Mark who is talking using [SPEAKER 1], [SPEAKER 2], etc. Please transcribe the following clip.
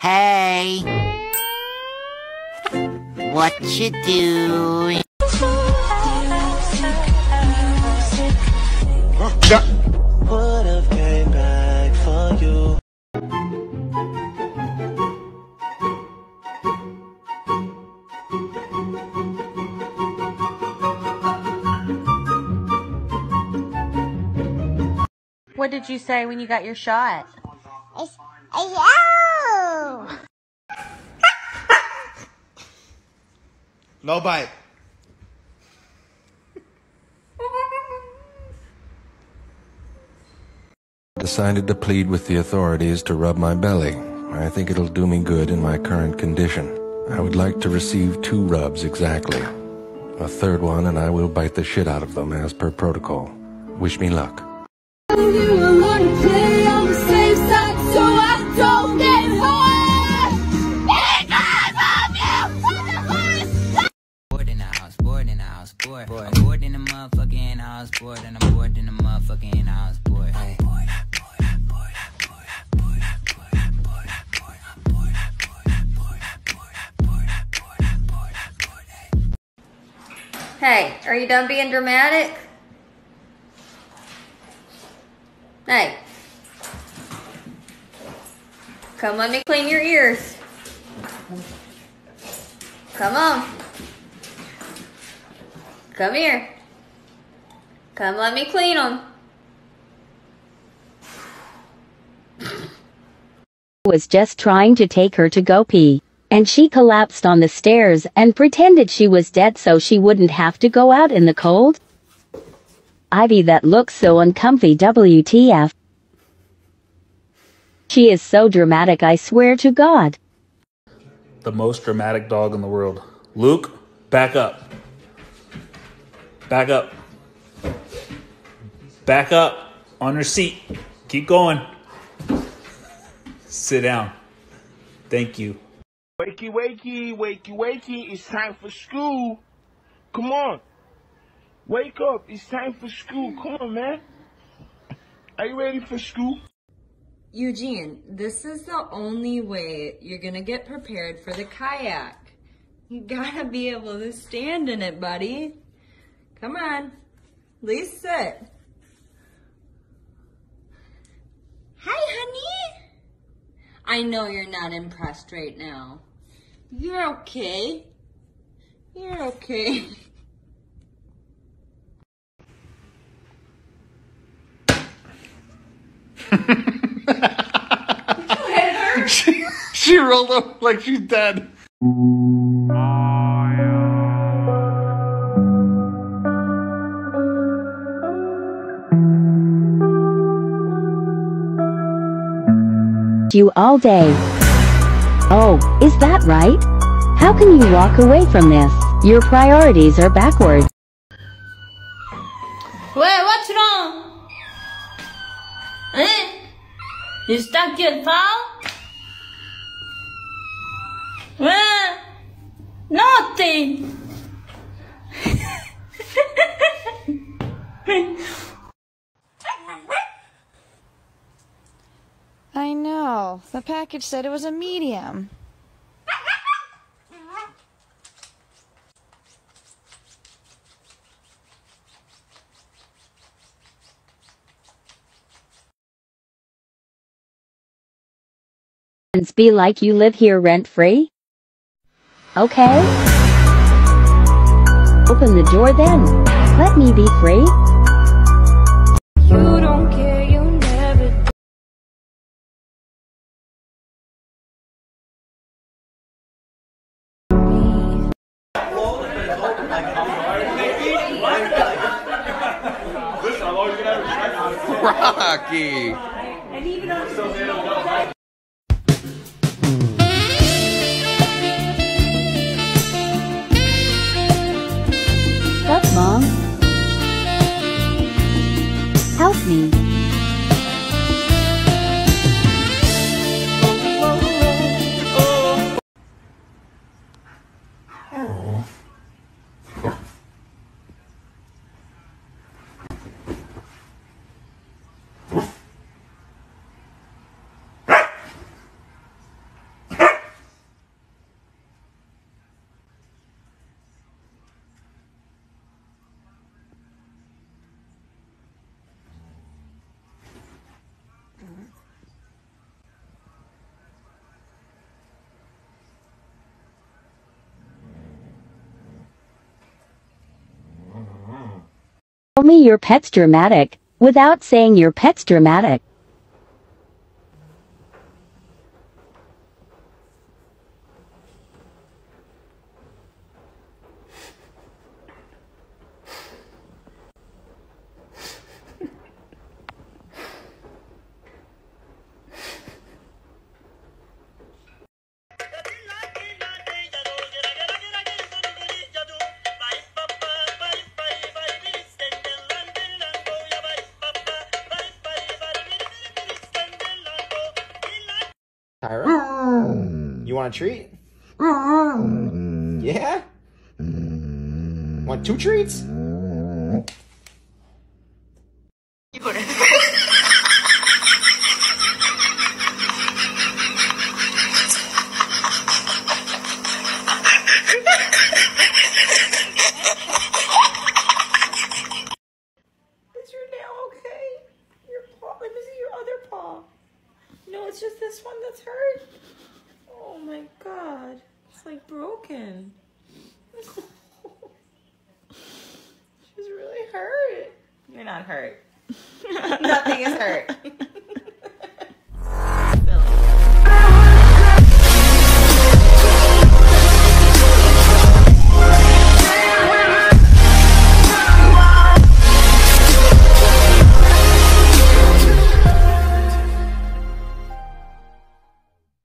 [SPEAKER 1] Hey! What you doing?
[SPEAKER 2] Would've came back for you.
[SPEAKER 3] What did you say when you got your shot?
[SPEAKER 4] It's a
[SPEAKER 5] No bite.
[SPEAKER 6] Decided to plead with the authorities to rub my belly. I think it'll do me good in my current condition. I would like to receive two rubs exactly. A third one and I will bite the shit out of them as per protocol. Wish me luck.
[SPEAKER 7] Bored in the house, bored. bored. I'm bored in the motherfucking house, bored, and I'm bored in the motherfucking house, bored. Hey.
[SPEAKER 3] Hey, are you done being dramatic? Hey. Come let me clean your ears. Come on. Come here. Come let me clean them.
[SPEAKER 8] was just trying to take her to go pee. And she collapsed on the stairs and pretended she was dead so she wouldn't have to go out in the cold. Ivy that looks so uncomfy WTF. She is so dramatic I swear to God.
[SPEAKER 9] the most dramatic dog in the world. Luke, back up. Back up. Back up on your seat. Keep going. Sit down. Thank you.
[SPEAKER 10] Wakey, wakey, wakey, wakey. It's time for school. Come on. Wake up. It's time for school. Come on, man. Are you ready for school?
[SPEAKER 3] Eugene, this is the only way you're gonna get prepared for the kayak. You gotta be able to stand in it, buddy. Come on. At least sit. Hi, honey. I know you're not impressed right now. You're okay. You're okay.
[SPEAKER 5] she, she rolled up like she's dead.
[SPEAKER 8] You all day. Oh, is that right? How can you walk away from this? Your priorities are backward.
[SPEAKER 11] Wait, what's wrong? Eh? You stuck your thumb? Well, nothing.
[SPEAKER 12] I know. The package said it was a medium.
[SPEAKER 8] And be like you live here rent free? Okay. Open the door then. Let me be free.
[SPEAKER 5] Rocky.
[SPEAKER 8] Up, Mom. Help me.
[SPEAKER 13] Tell me your pet's dramatic without saying your pet's dramatic.
[SPEAKER 14] You want a treat? Mm-hmm. Yeah? Want two treats?
[SPEAKER 11] Is your nail okay? Your paw. Let me see your other paw. No, it's just this one that's hurt. Oh my god. It's like broken. She's really hurt. You're not hurt. Hurt.